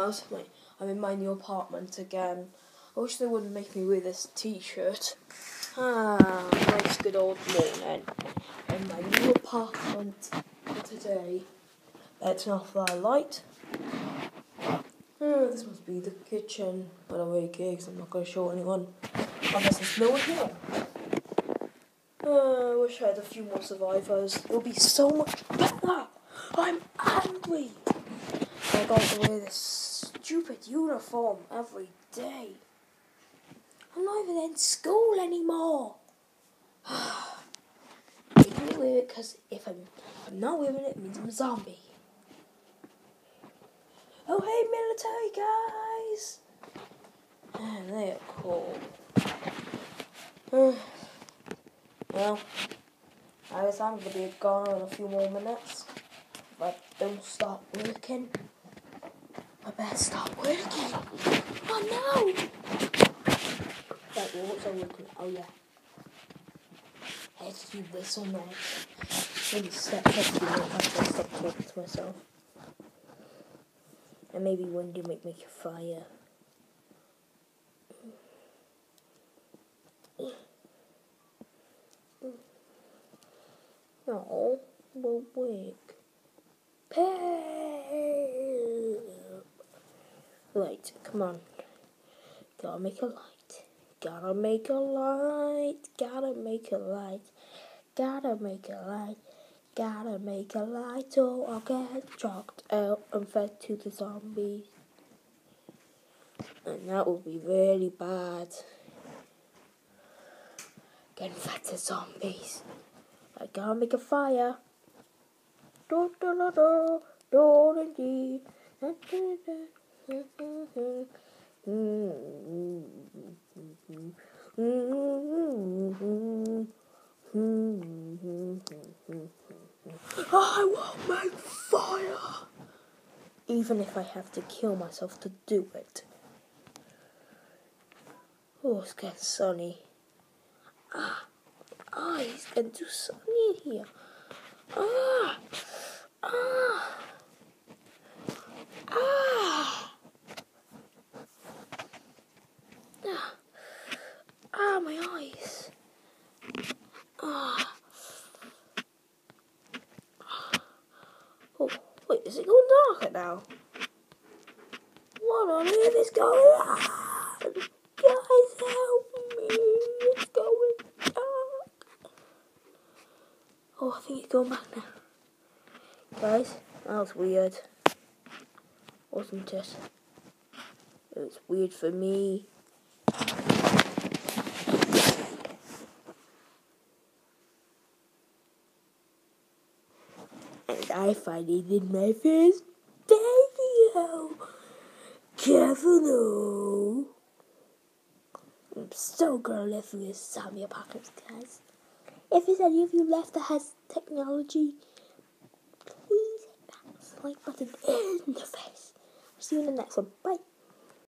My, I'm in my new apartment again. I wish they wouldn't make me wear this t-shirt. Ah, nice good old morning. In my new apartment for today. Let's off the light. Oh, this must be the kitchen. But I'm very because I'm not going to show anyone. Unless there's no one here. Uh, I wish I had a few more survivors. It would be so much better. I'm angry. I got to wear this stupid uniform every day. I'm not even in school anymore. I can wear it because if I'm, I'm not wearing it, it means I'm a zombie. Oh, hey, military guys! And they're cool. well, I guess I'm gonna be gone in a few more minutes. I don't stop working, Better stop working. Oh no! Well, what's I working? Oh yeah. To do this all night. Maybe step up to after I stop talking to myself. And maybe one day make make a fire. No, won't work. Right, come on. Gotta make a light. Gotta make a light. Gotta make a light. Gotta make a light. Gotta make a light or I'll get chucked out and fed to the zombies. And that will be really bad. Getting fed to zombies. I gotta make a fire. Do do do do do do I want my fire. Even if I have to kill myself to do it. Oh, it's getting sunny. Ah eyes and do something in here. Ah! Ah! Ah! Ah, my. Ah. Oh, wait, is it going darker now? What on earth is going on? Guys, help me. It's going dark. Oh, I think it's going back now. Guys, that was weird. Wasn't it? It was weird for me. And I finally did my first video. Careful though. I'm so gonna live through this zombie apocalypse, guys. If there's any of you left that has technology, please hit that like button in the face. See you in the next one. Bye.